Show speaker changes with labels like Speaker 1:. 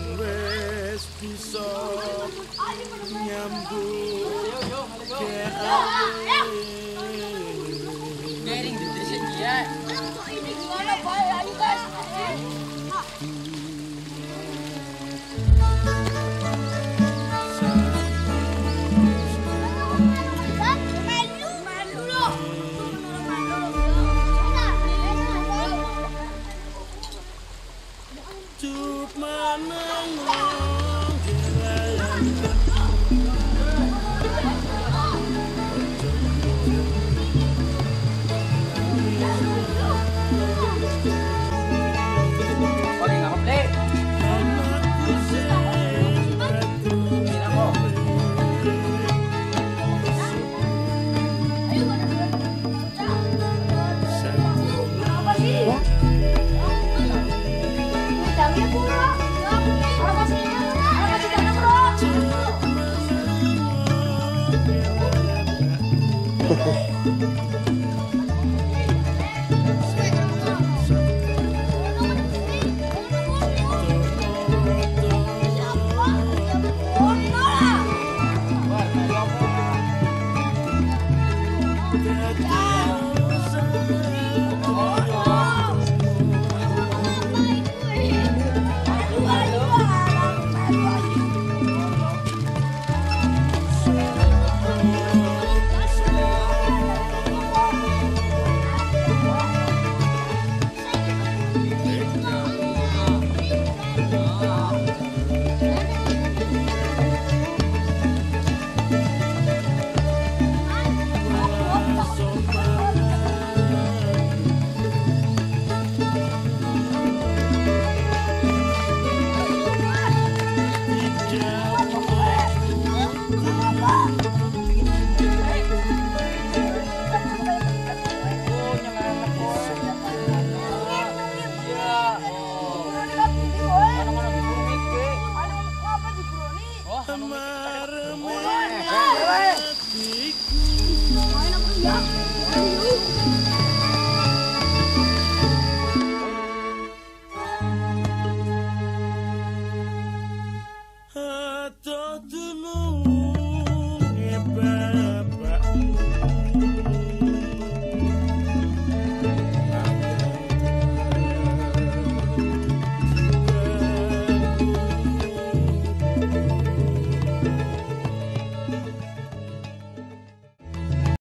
Speaker 1: and rest peace of Nyambu. Thank. tanto no mundo.